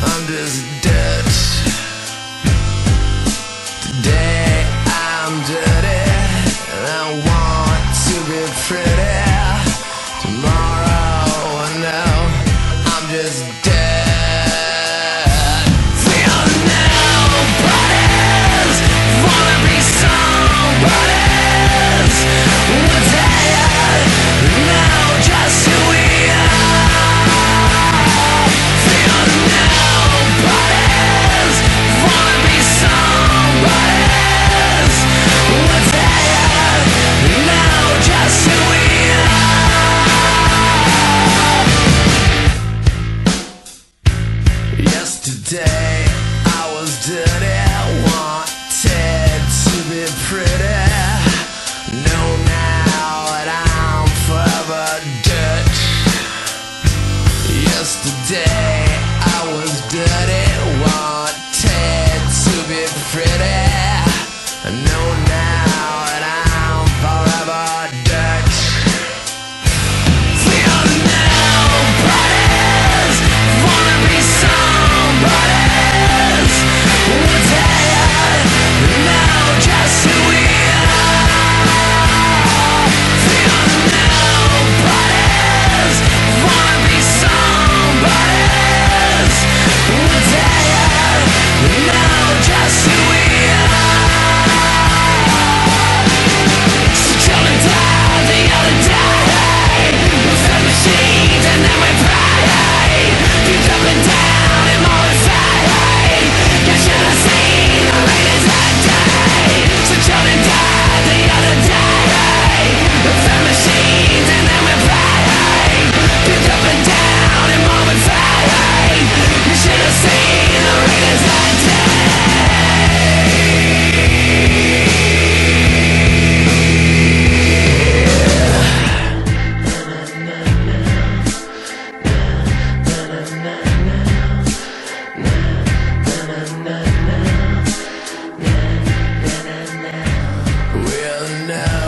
I'm just dead. Today I'm dirty And I want to be pretty. Tomorrow I know I'm just day I was dirty Wanted to be pretty. Know now that I'm forever dirt Yesterday now.